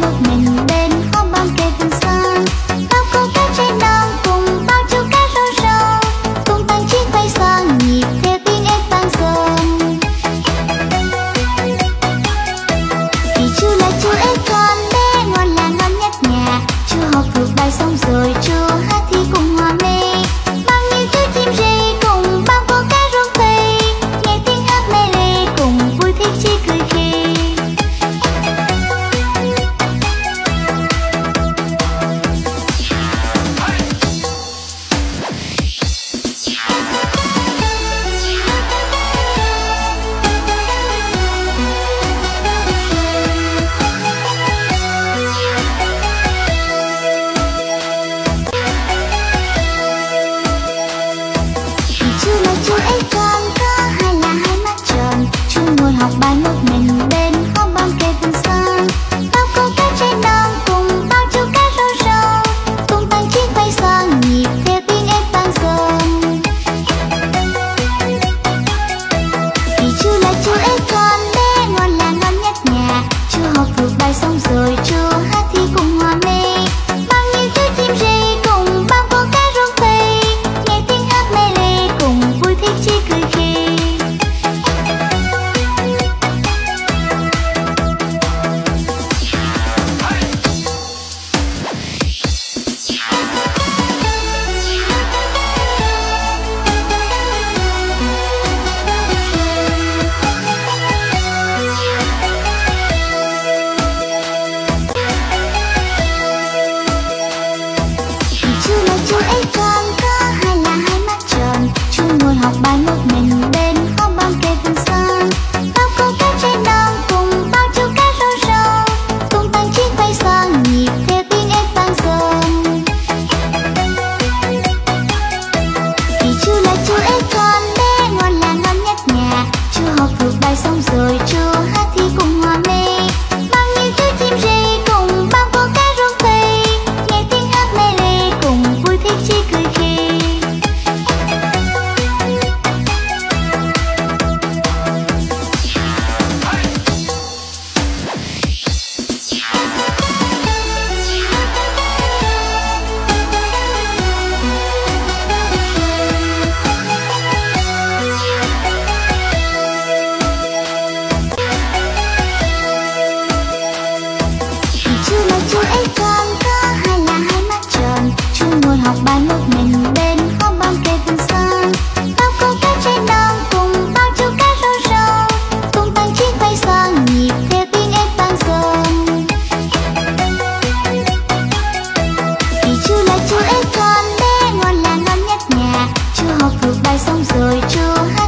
bạn một Yes. rồi chúa hát